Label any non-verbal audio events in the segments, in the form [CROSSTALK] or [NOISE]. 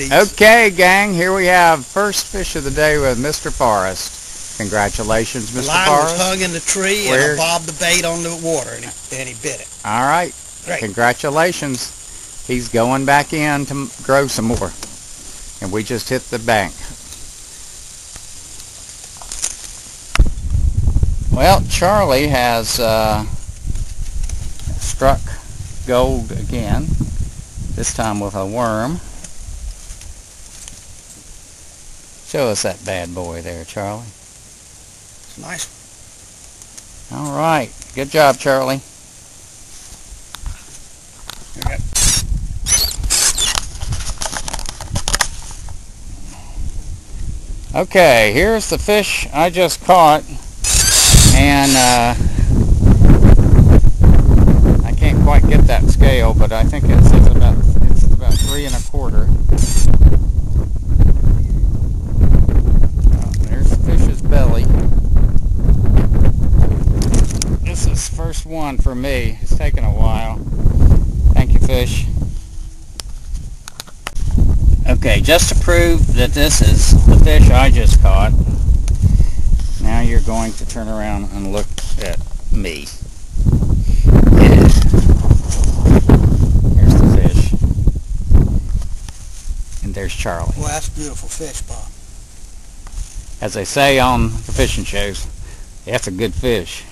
Okay, gang, here we have first fish of the day with Mr. Forrest. Congratulations, Mr. line was Forrest. hung in the tree, Where- and I bobbed the bait on the water, and he, and he bit it. All right, Great. congratulations. He's going back in to grow some more. And we just hit the bank. Well, Charlie has uh, struck gold again, this time with a worm. Show us that bad boy there, Charlie. It's nice. All right. Good job, Charlie. Okay. Here's the fish I just caught. And uh, I can't quite get that scale, but I think it's, it's about it's about three and a quarter. Oh, there's the fish's belly. This is first one for me. It's taken a while. Thank you, fish. Okay, just to prove that this is the fish I just caught, now you're going to turn around and look at me. Here's the fish. And there's Charlie. Well, that's a beautiful fish, Bob. As they say on the fishing shows, that's a good fish.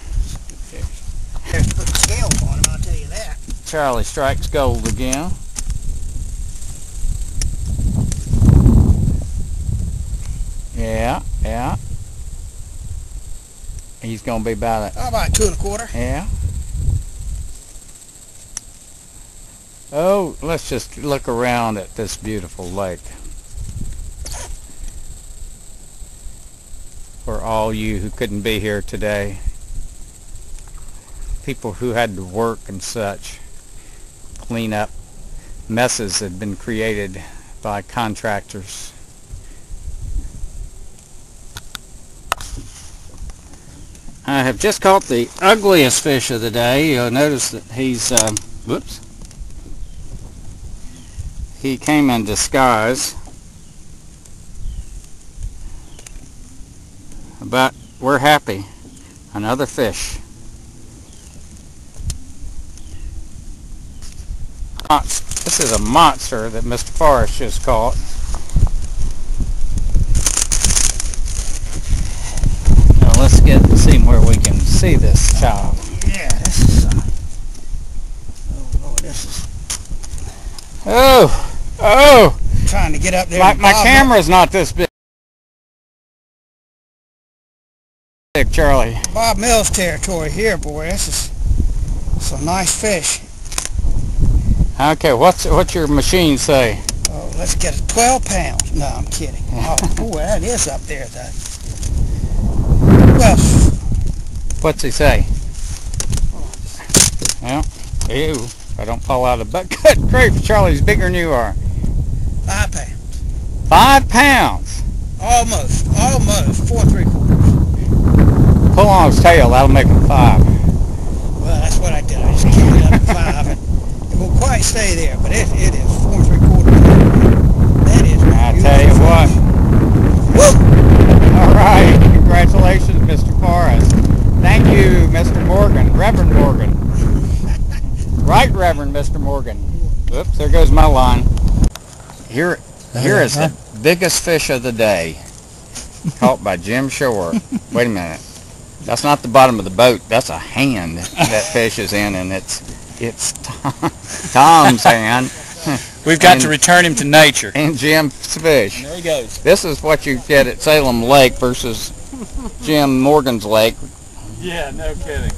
Good fish. There's to put the scales on him, I'll tell you that. Charlie strikes gold again. Yeah, yeah. He's gonna be about How about two and a quarter? yeah. Oh, let's just look around at this beautiful lake. For all you who couldn't be here today, people who had to work and such, clean up messes that had been created by contractors. I have just caught the ugliest fish of the day. You'll notice that he's, um, whoops, he came in disguise. But we're happy. Another fish. This is a monster that Mr. Forrest just caught. Now let's get see where we can see this child. Yeah, this is. Uh, oh Lord, this is Oh, oh! trying to get up there. My, and my bob camera's not this big. Big, Charlie. Bob Mills territory here, boy. This is some nice fish. Okay, what's what's your machine say? Oh, let's get it. 12 pounds. No, I'm kidding. [LAUGHS] Oh, boy, that is up there, though. Well, What's he say? Well, ew! I don't fall out of butt. [LAUGHS] Good grief, Charlie's bigger than you are. five pounds. Five pounds. Almost. Almost. Four and three quarters. Pull on his tail. That'll make him five. Well, that's what I did. I just carried it up to five. And it stay there, but it, it is four and three quarters. That is I tell you what. Woo! All right. Congratulations, Mr. Forrest. Thank you, Mr. Morgan, Reverend Morgan. Right, Reverend Mr. Morgan. Oops, there goes my line. Here, here is the biggest fish of the day, caught by Jim Shore. Wait a minute. That's not the bottom of the boat. That's a hand that fish is in, and it's it's Tom, Tom's hand We've got And- to return him to nature. and Jim's fish. There he goes. This is what you get at Salem Lake versus Jim Morgan's Lake. Yeah, no kidding.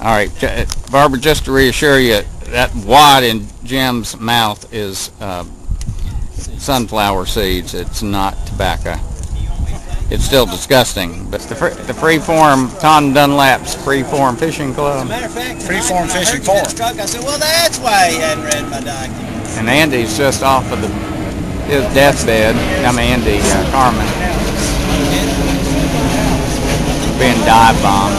All right, Barbara, just to reassure you, that wad in Jim's mouth is uh, sunflower seeds. It's not tobacco. It's still disgusting, but the, fr- the Freeform, Tom Dunlap's Freeform Fishing Club, Matter of fact, Freeform when I fishing heard you get forum. Struck, I said, well, that's why he hadn't read my document. and Andy's just off of the his deathbed. I mean, Andy uh, Carmen being dive bombed.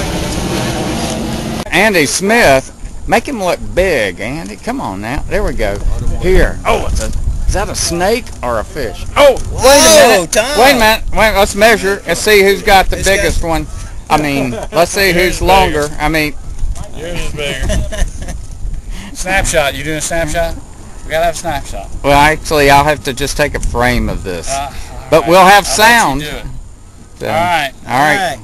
Andy Smith, make him look big, Andy. Come on now. There we go. Here. Oh, it's a Is that a snake or a fish? Oh, wait a minute. Tom. Wait a minute. Wait, let's measure and see who's got the This guy- biggest one. I mean, [LAUGHS] let's see who's longer. I mean, Yours is bigger. [LAUGHS] snapshot. You doing a snapshot? We gotta have a snapshot. well, actually, I'll have to just take a frame of this. Uh, But all we'll have I'll let you sound. do it. So, All right. All right. All right.